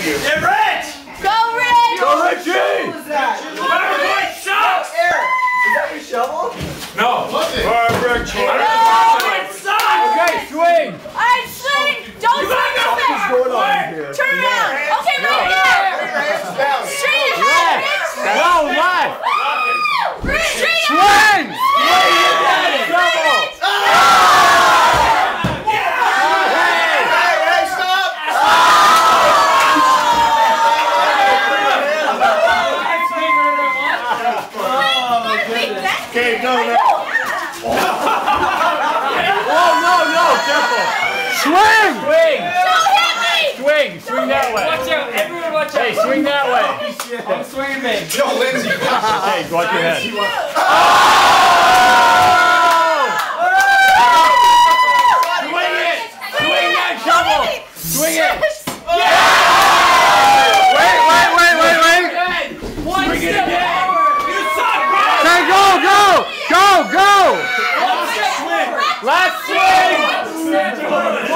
blame you. Get Rich! Go, Rich! Go, Richie! What was that? Better boy sucks! Eric, is that your shovel? No. Perfect choice. It sucks! Okay, swing! All right, swing! Don't swing this What's way! going on here? Turn around! Okay, right here! Hands down. Straight ahead, Rich! No, left! Rich, straight Swing! ahead! Swing! You got it! Double! Hey, hey, stop! Okay, go now. Oh, no, no, careful. Swing! Swing! Don't hit me! Swing! Swing that way. Watch out, everyone watch out. Hey, swing that way. I'm swinging big. Yo, Lindsay. Hey, go out your head. Oh! Oh! Swing it! Swing that shovel! Swing it! Wait, Let's sing!